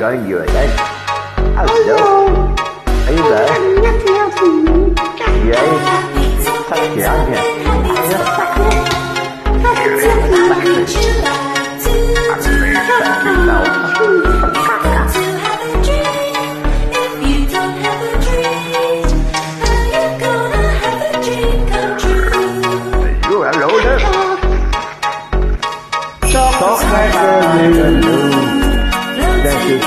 Gọi người đây Hello. Are you there? Vậy Sắc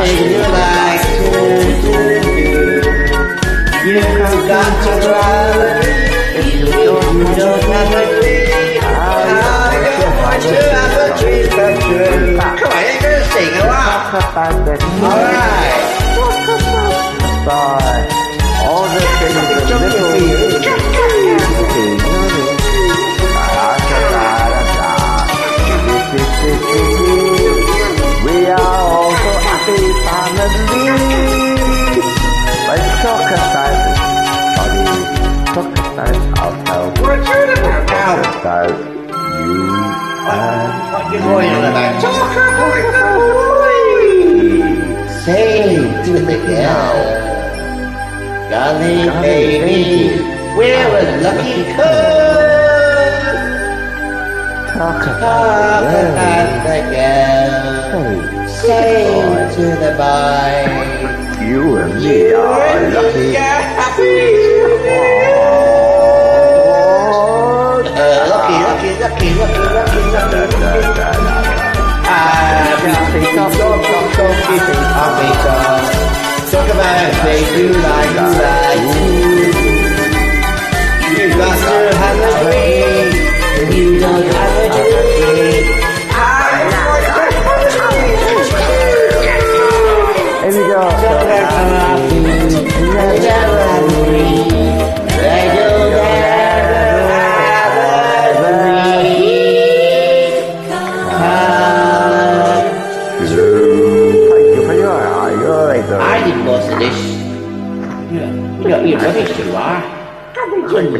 Talk about things you like to do. You've got to run. If you don't, you don't have a dream. You have come on, you're gonna sing Alright. Say to the girl. Golly, baby, we're a lucky couple. talk about the girl. Say to the boy. you and me are lucky, lucky, lucky, lucky, lucky, lucky, lucky. Ah, happy talk, talk, talk, talk, happy, happy talk. About things you like, you You know, you know this you are. Good,